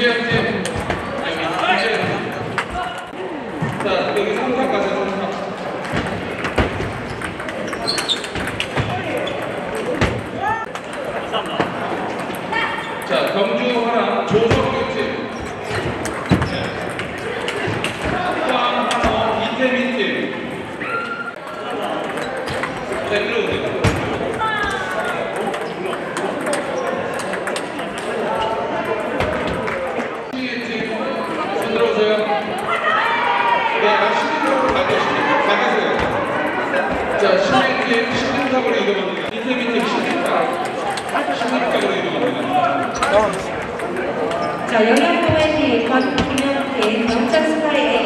где, где? 자, 영양포맷이 권 김현태 경찰 스타일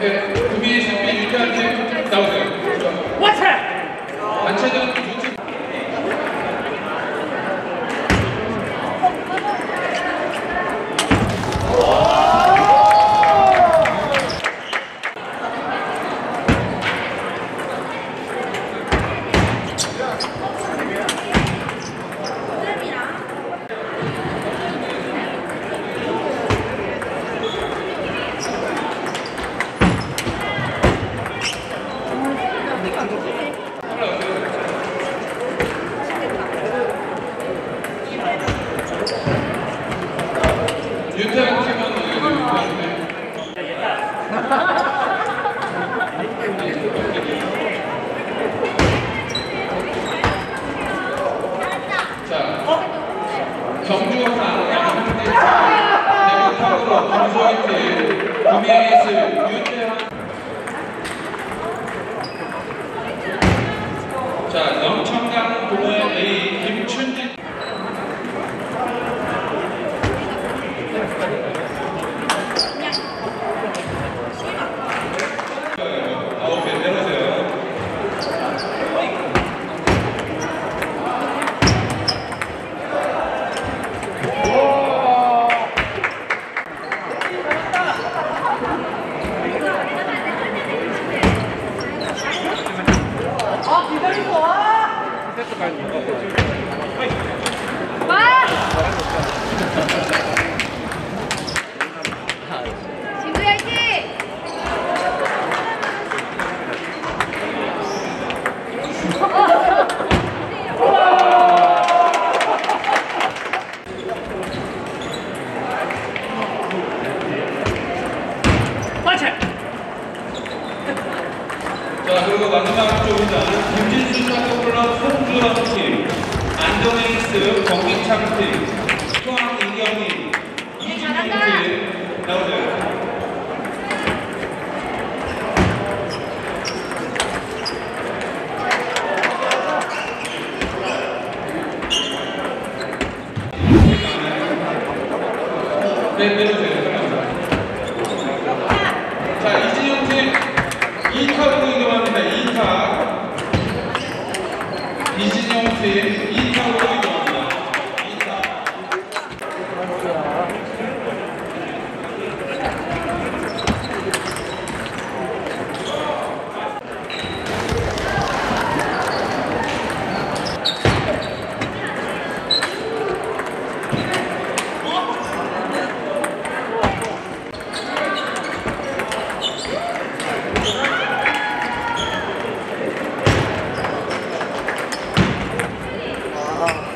Amen. 名数 마지막 조우자는 김진수 사토플러 손주영팀, 안정에이스 권기창팀, 수학인경팀, 이진팀 나오세요. 네, 네, 네. Thank you. Oh.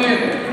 마